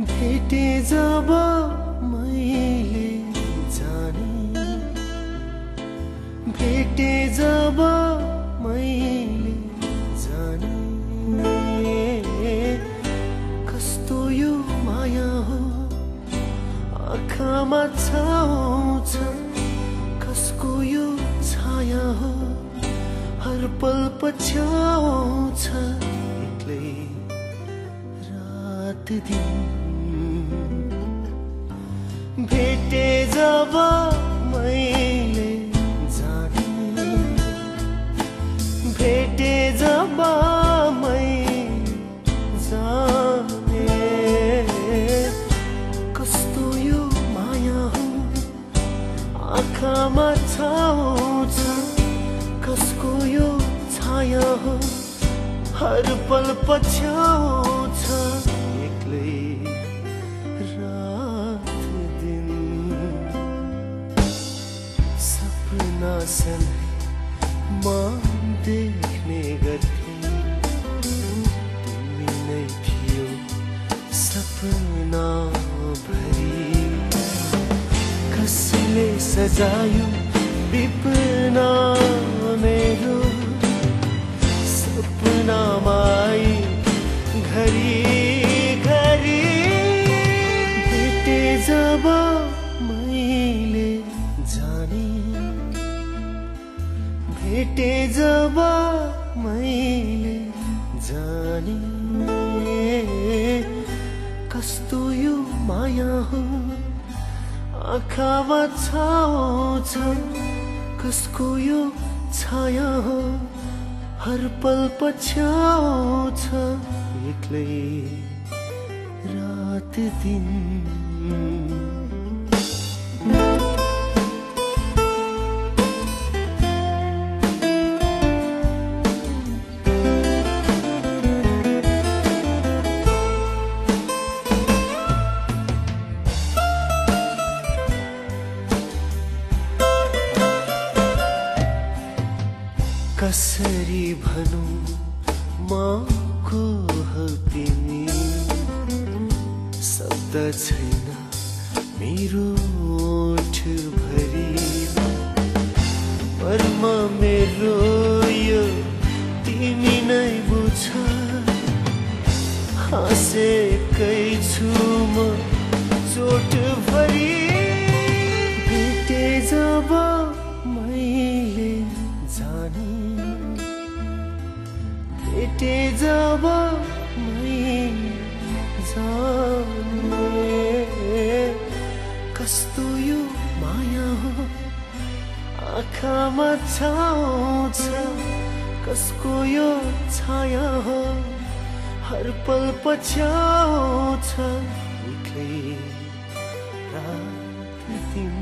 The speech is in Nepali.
भेटे जब मैले जाने। भेटे जब मैले जाने। कस्तो यो माया हो? आँखामा छाउँछ। कसको यो छाया हो? हर पल पछ्याउँछ। रात दिन आँखामा छाउँछ कसको यो छाया हो? हर पल पछ्याउँछ एक्लै रात दिन। सपना सधैँ म देख्ने गर्थेँ तिमी नै थियो सपना भरि। कसले सजायो विपना मेरो। सपनामा आई घरि घरि भेटे जब मैले जाने। भेटे जब मैले आँखामा छाउँछ कसको यो छाया हो? हर पल पछ्याउँछ। एक्लै रात दिन। कसरी भनौँ म तिमी। शब्द छैन मेरो मर्म मेरो यो तिमी नै बुझ। हाँसेकै छु म चोट भरि। भेटे जब मैले जाने मैले जाने। कस्तो यो माया हो? आँखामा छाउँछ। कसको यो छाया हो? हर पल पछ्याउँछ। एक्लै रात दिन